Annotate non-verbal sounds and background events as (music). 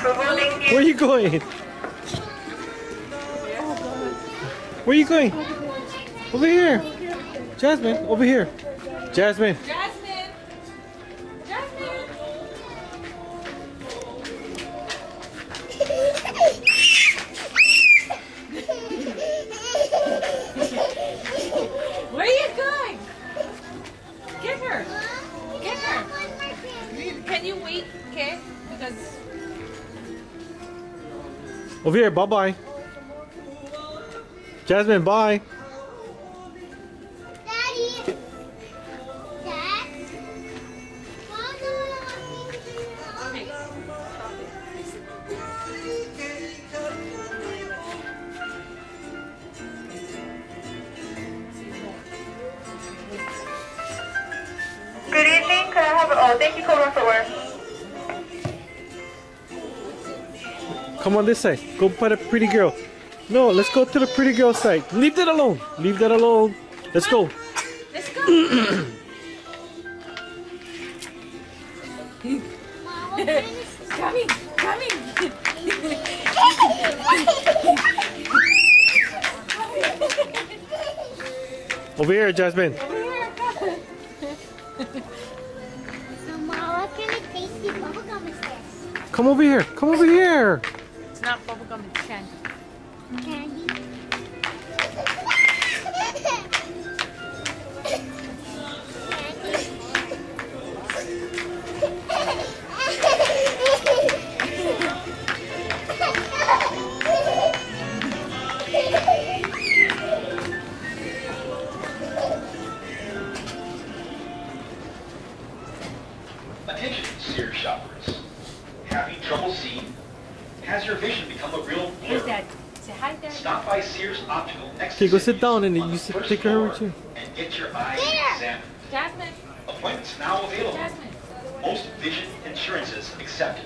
approval, thank you. Where are you going? Where are you going? Over here. Jasmine, over here. Jasmine. Jasmine! (laughs) Jasmine! Where are you going? Get her! Get her! Can you wait, okay? Because Over here. Bye bye. Jasmine, bye. Daddy. Dad. Okay, stop it. Good evening, can I have, oh, thank you, Cobra for work. Come on this side. Go by the pretty girl. No, let's go to the pretty girl side. Leave that alone. Leave that alone. Let's go. Let's go! Mom, what kind of coming! Coming! Over here, Jasmine. So, Mom, what kind of tasty bubblegum is this? Come over here. Come over here. It's not bubblegum, it's candy. Candy. Attention, Sears shoppers. Having trouble seeing? Has your vision become a real Who's blur? that? Say hi, Dad. Stop by Sears Optical next Okay, to go sit down and you sit- take her floor with you. And get your eyes There. examined. Jasmine! Appointments now available. Jasmine! Most vision insurances accepted.